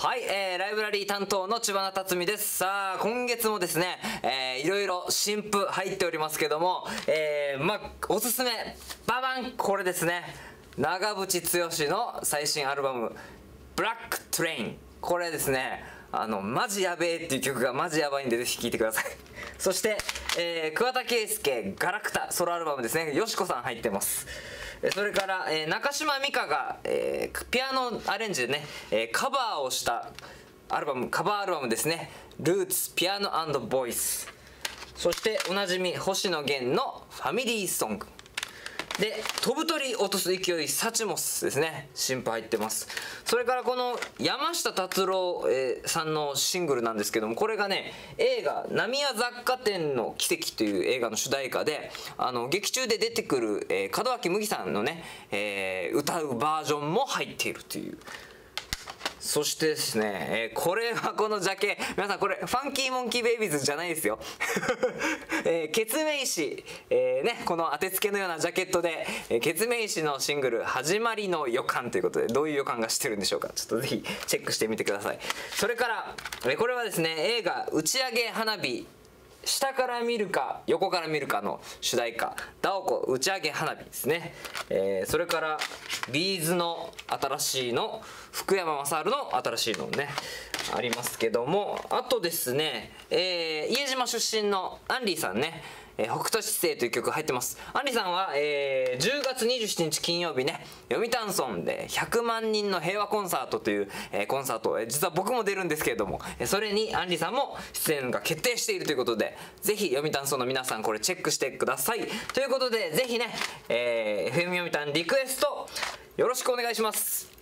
はい、えー、ライブラリー担当の千葉辰巳です。さあ、今月もですね、えー、いろいろ新譜入っておりますけども、えー、ま、おすすめ、ババンこれですね、長渕剛の最新アルバム、ブラックトレイン。これですね、あの、マジやべえっていう曲がマジやばいんで、ぜひ聴いてください。そして、えー、桑田佳祐、ガラクタ、ソロアルバムですね、よしこさん入ってます。それから、えー、中島美嘉が、えー、ピアノアレンジでね、えー、カバーをしたアルバムカバーアルバムですね「ルーツピアノボイス」そしておなじみ星野源の「ファミリーソング」で飛ぶ鳥落とす勢いサチモスですね。新譜入ってます。それからこの山下達郎、さんのシングルなんですけどもこれがね映画「浪屋雑貨店の奇跡」という映画の主題歌であの劇中で出てくる、えー、門脇麦さんのね、えー、歌うバージョンも入っているというそしてですね、えー、これはこのジャケ、皆さんこれ、ファンキーモンキーベイビーズじゃないですよ。えー、ケツメイシ、えー、ね、この当てつけのようなジャケットで、えー、ケツメイシのシングル、始まりの予感ということで、どういう予感がしてるんでしょうか。ちょっとぜひチェックしてみてください。それから、え、これはですね、映画、打ち上げ花火、下から見るか横から見るかの主題歌「ダオコ打ち上げ花火」ですね、えー、それからビーズの新しいの福山雅治の新しいのねありますけどもあとですね、えー、家島出身のアンリーさんね。えー、北斗七星という曲入ってます。アンリさんは、えー、10月27日金曜日ね、読谷村で100万人の平和コンサートという、えー、コンサート、えー、実は僕も出るんですけれども、えー、それにアンリさんも出演が決定しているということで、ぜひ読谷村の皆さんこれチェックしてください。ということで、ぜひね、えー、FM 読谷リクエスト、よろしくお願いします。